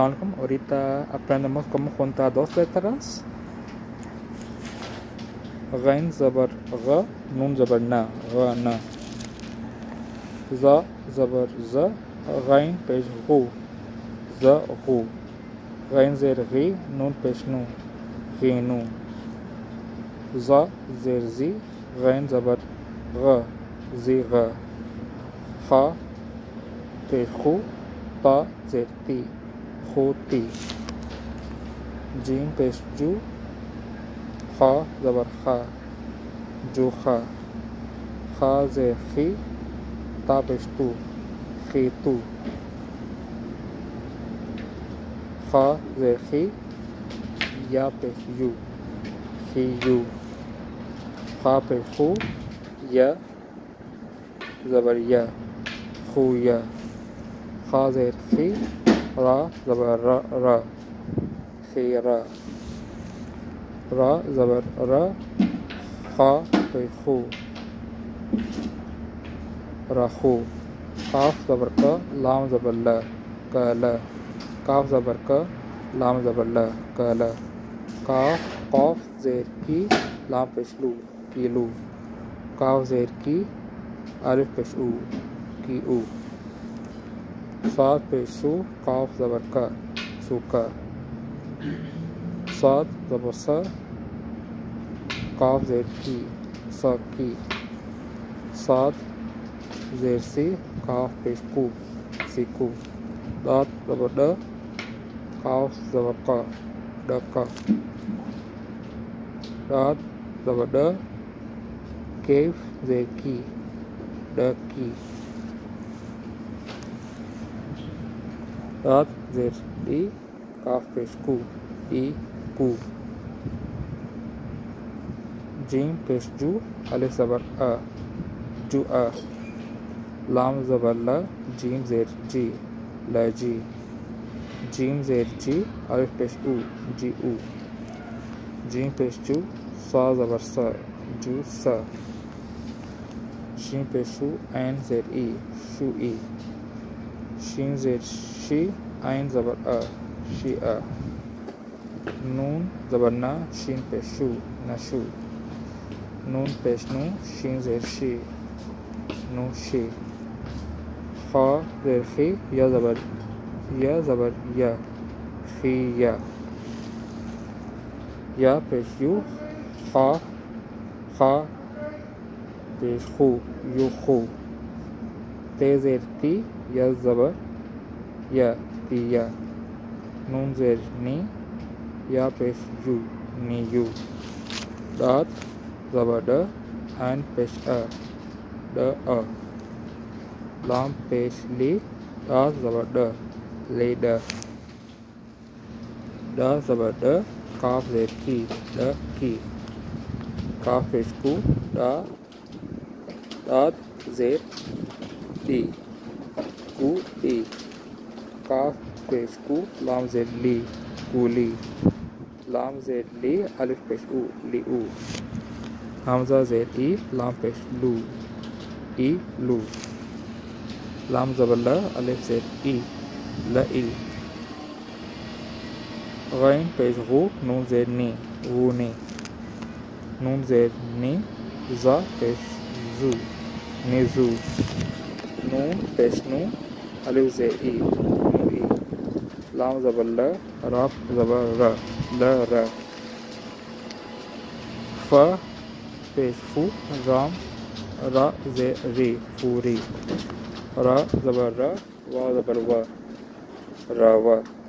Assalamualaikum, ahorita aprendemos cómo juntar dos letras. Ghain zabar gha, nun zabar na, gha na. Za zabar za, ghain pesh ghu, za ghu. Ghain zer ghi, nun pesh nu, ghi nu. Za zer zi, ghain zabar gha, zi gha. Kha pesh khu, ta zer ti. خوتی جیم پیش، جو خا زبر خا، جو خا خا زیر خی، تا پیش تو، خی تو۔ خا زیر خی، یا پیش یو، خی یو۔ خا پیش خو، یا زبر یا، خو یا۔ خا زیر خی را، زبر، را را خیرا را. زبر، را، خا پہ خو. رخو قاف، زبر کا لام، زبر، ل کا ل. کاف زبر کا لام، زبر، ل کا ل. کاف قاف، زیر، کی. لام، پیش، لو، کی، لو. کاف زیر، کی. الف پیش، او، کی، او. صاد پیش سو قاف زبر کا، سو کا۔ صاد زبر سا قاف زیر کی، سا کی۔ زیر سی قاف پیش کو، سی کو۔ دات زبر ڈ قاف زبر کا، ڈ کا۔ دات زبر ڈ، کیف زیر کی، ڈ کی دات زیر ڈی کاف پیش کو، ای کو جیم پیش جو الف زبر ا جو ا لام زبر ل جیم زیر جی۔ ل جی۔ جیم زیر جی الف پیش او۔ جی او۔ جیم پیش جو، سا زبر سا۔ جو سا۔ شین پیش شو عین زیر ای۔ شو ای۔ شین زیر شی عین زبر ا شی ا نون زبر نا شین پیش شو نشو. نون پیش نو شین زیر شی. نو شی خا زیر خی یا زبر یا زبر یا. خی یا. یا پیش یو خا. خا. پیش خو یو خو تے زیر تی یا زبر یا تی یا نون زیر نی یا پیش یو نی یو دات زبر ڈ عین پیش ا ڈ ا لام پیش لی دات زبر ڈ لی ڈ ڈ زبر ڈ کاف زیر کی ڈ کی کاف پیش کو ڈا دات زیر ڈی کو ڈی کاف پیش کو لام زیر لی۔ کولی لام زیر لی، الف پیش او، لی او۔ حمزہ زیر ای، لام پیش لو۔ ای، لو۔ لام زبر ل، الف زیر ای، ل، ای۔ غین پیش غو، نون زیر نی، غو نی۔ نون زیر نی، زا پیش زو نیزو نو پیش نو الف زے ای نو ای، لام زبر ل راف زبر ر، ل، ر۔ ف پیش فو، رام، را زے ری فوری را زبر را وا زبر و، را و۔